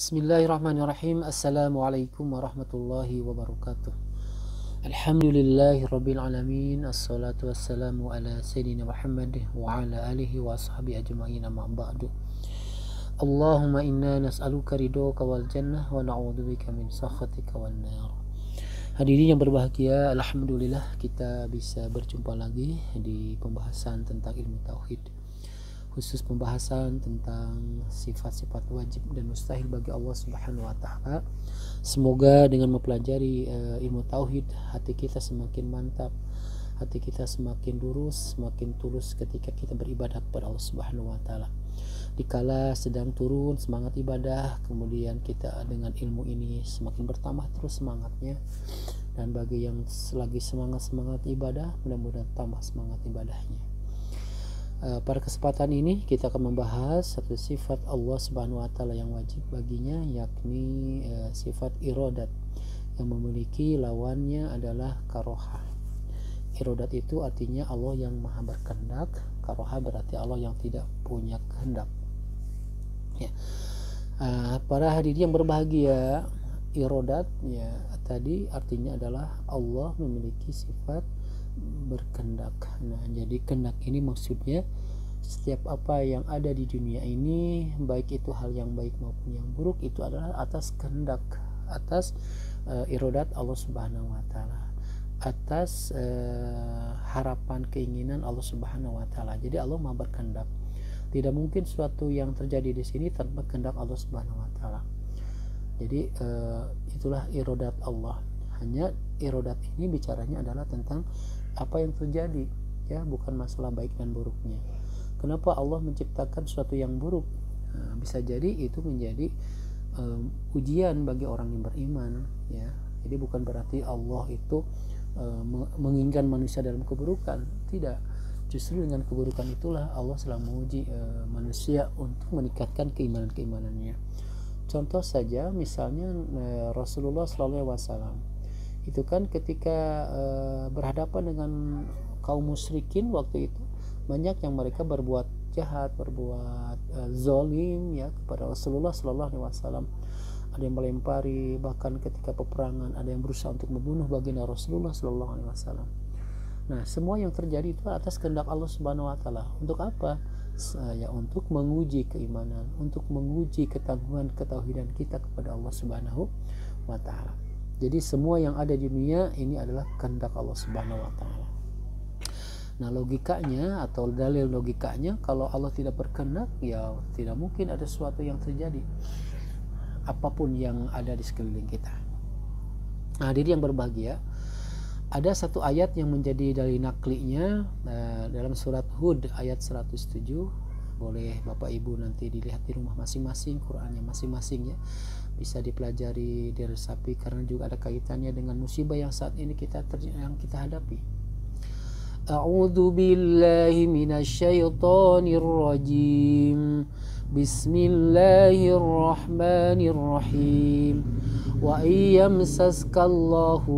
Bismillahirrahmanirrahim. Assalamualaikum warahmatullahi wabarakatuh. Alhamdulillahi rabbil alamin. Assalatu wassalamu ala Sayyidina Muhammad Wa ala alihi wa ashabi ajma'in amma ba'du. Allahumma inna nas'aluka ridhoka wal jannah Wa na'udzubika min sakhatika wal nar. Hadirin yang berbahagia Alhamdulillah kita bisa berjumpa lagi Di pembahasan tentang ilmu Tauhid khusus pembahasan tentang sifat-sifat wajib dan mustahil bagi Allah Subhanahu wa taala. Semoga dengan mempelajari uh, ilmu tauhid hati kita semakin mantap, hati kita semakin lurus, semakin tulus ketika kita beribadah kepada Allah Subhanahu wa taala. Dikala sedang turun semangat ibadah, kemudian kita dengan ilmu ini semakin bertambah terus semangatnya. Dan bagi yang selagi semangat-semangat ibadah, mudah-mudahan tambah semangat ibadahnya. Eh, pada kesempatan ini kita akan membahas satu sifat Allah Subhanahu wa taala yang wajib baginya yakni uh, sifat irodat yang memiliki lawannya adalah karoha. Irodat itu artinya Allah yang maha berkehendak, karoha berarti Allah yang tidak punya kehendak. Ya. Uh, para hadirin yang berbahagia, irodat ya tadi artinya adalah Allah memiliki sifat berkendak. Nah, jadi kendak ini maksudnya setiap apa yang ada di dunia ini, baik itu hal yang baik maupun yang buruk itu adalah atas kehendak, atas uh, irodat Allah Subhanahu wa taala. Atas uh, harapan keinginan Allah Subhanahu wa taala. Jadi Allah Maha berkehendak. Tidak mungkin suatu yang terjadi di sini tanpa kehendak Allah Subhanahu wa taala. Jadi uh, itulah irodat Allah. Hanya irodat ini bicaranya adalah tentang apa yang terjadi ya bukan masalah baik dan buruknya. Kenapa Allah menciptakan sesuatu yang buruk? Nah, bisa jadi itu menjadi um, ujian bagi orang yang beriman ya. Jadi bukan berarti Allah itu um, menginginkan manusia dalam keburukan. Tidak. Justru dengan keburukan itulah Allah selalu menguji uh, manusia untuk meningkatkan keimanan keimanannya contoh saja misalnya uh, Rasulullah SAW itu kan ketika uh, berhadapan dengan kaum musyrikin waktu itu banyak yang mereka berbuat jahat, berbuat uh, zolim ya kepada Rasulullah Shallallahu Alaihi Wasallam. Ada yang melempari, bahkan ketika peperangan ada yang berusaha untuk membunuh baginda Rasulullah Shallallahu Alaihi Wasallam. Nah, semua yang terjadi itu atas kehendak Allah Subhanahu Wa Taala. Untuk apa? Saya untuk menguji keimanan, untuk menguji ketangguhan ketauhidan kita kepada Allah Subhanahu Wa Taala. Jadi semua yang ada di dunia ini adalah kehendak Allah Subhanahu wa taala. Nah, logikanya atau dalil logikanya kalau Allah tidak berkehendak ya tidak mungkin ada sesuatu yang terjadi apa pun yang ada di sekeliling kita. Nah, diri yang berbahagia ada satu ayat yang menjadi dalil naklinya uh, dalam surat Hud ayat 107 boleh Bapak Ibu nanti dilihat di rumah masing-masing Qurannya masing-masing ya bisa dipelajari diresapi karena juga ada kaitannya dengan musibah yang saat ini kita yang kita hadapi. A'udzu billahi minasyaitonir rajim. Bismillahirrahmanirrahim. Wa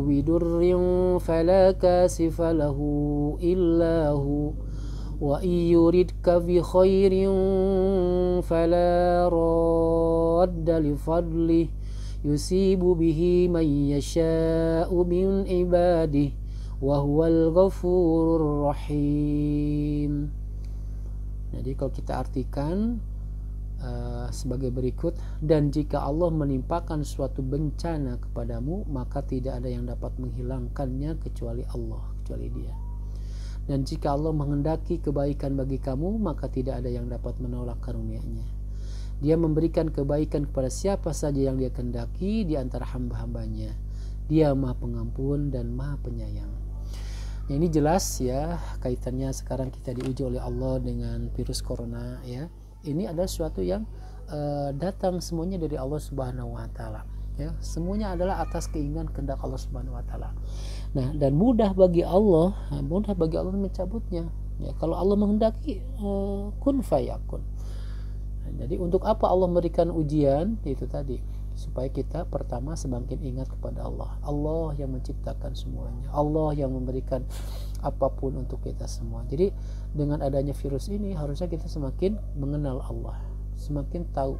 bidurrin fala kasifa lahu. وإن يردك بخير فلا راد لفضله يصيب به من يشاء من عباده وهو الغفور الرحيم jadi kalau kita artikan uh, sebagai berikut dan jika Allah menimpakan suatu bencana kepadamu maka tidak ada yang dapat menghilangkannya kecuali Allah kecuali dia dan jika Allah menghendaki kebaikan bagi kamu, maka tidak ada yang dapat menolak karunia-Nya. Dia memberikan kebaikan kepada siapa saja yang dia kehendaki di antara hamba-hambanya. Dia maha pengampun dan maha penyayang. Nah, ini jelas ya kaitannya sekarang kita diuji oleh Allah dengan virus corona ya. Ini adalah sesuatu yang uh, datang semuanya dari Allah Subhanahu wa taala ya semuanya adalah atas keinginan kehendak Allah Subhanahu wa taala. Nah, dan mudah bagi Allah, mudah bagi Allah mencabutnya. Ya, kalau Allah menghendaki uh, kun fayakun. Nah, jadi untuk apa Allah memberikan ujian itu tadi supaya kita pertama semakin ingat kepada Allah. Allah yang menciptakan semuanya. Allah yang memberikan apa pun untuk kita semua. Jadi dengan adanya virus ini harusnya kita semakin mengenal Allah, semakin tahu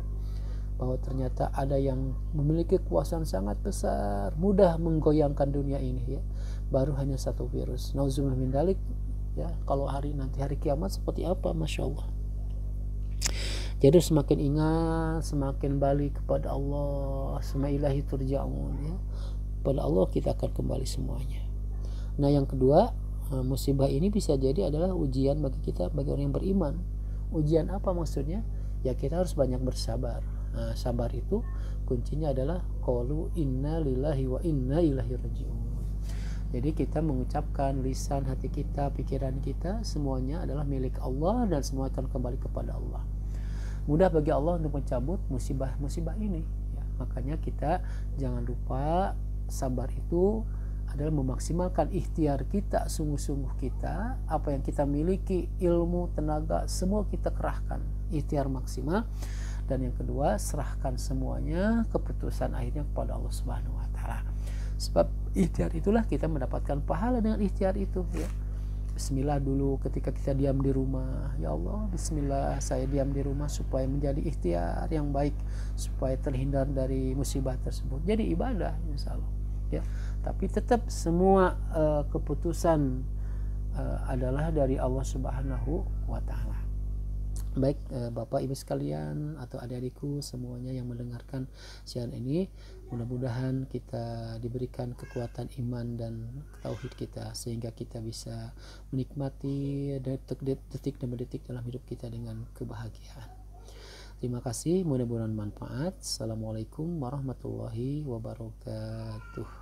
bahwa ternyata ada yang memiliki kekuasaan sangat besar mudah menggoyangkan dunia ini ya. Baru hanya satu virus. Nauzubillah min dalik ya. Kalau hari nanti hari kiamat seperti apa? Masya Allah. Jadi semakin ingat semakin balik kepada Allah. Semailahi turja'un ya. Pada Allah kita akan kembali semuanya. Nah yang kedua eh, musibah ini bisa jadi adalah ujian bagi kita bagi orang yang beriman. Ujian apa maksudnya? Ya kita harus banyak bersabar Nah, sabar itu kuncinya adalah qalu inna lillahi wa inna ilaihi rajiun. Jadi kita mengucapkan lisan hati kita, pikiran kita semuanya adalah milik Allah dan semua akan kembali kepada Allah. Mudah bagi Allah untuk mencabut musibah-musibah ini. Ya, makanya kita jangan lupa sabar itu adalah memaksimalkan ikhtiar kita, sungguh-sungguh kita, apa yang kita miliki, ilmu, tenaga, semua kita kerahkan, ikhtiar maksimal dan yang kedua serahkan semuanya keputusan akhirnya kepada Allah Subhanahu wa taala. Sebab ikhtiar itulah kita mendapatkan pahala dengan ikhtiar itu ya. Bismillah dulu ketika kita diam di rumah. Ya Allah, bismillah saya diam di rumah supaya menjadi ikhtiar yang baik supaya terhindar dari musibah tersebut. Jadi ibadah insya Allah. Ya. Tapi tetap semua uh, keputusan uh, adalah dari Allah Subhanahu wa taala. Baik eh, Bapak Ibu sekalian atau adik-adikku semuanya yang mendengarkan siaran ini mudah-mudahan kita diberikan kekuatan iman dan tauhid kita sehingga kita bisa menikmati detik-detik demi detik dalam hidup kita dengan kebahagiaan. Terima kasih, mudah-mudahan manfaat. Assalamualaikum warahmatullahi wabarakatuh.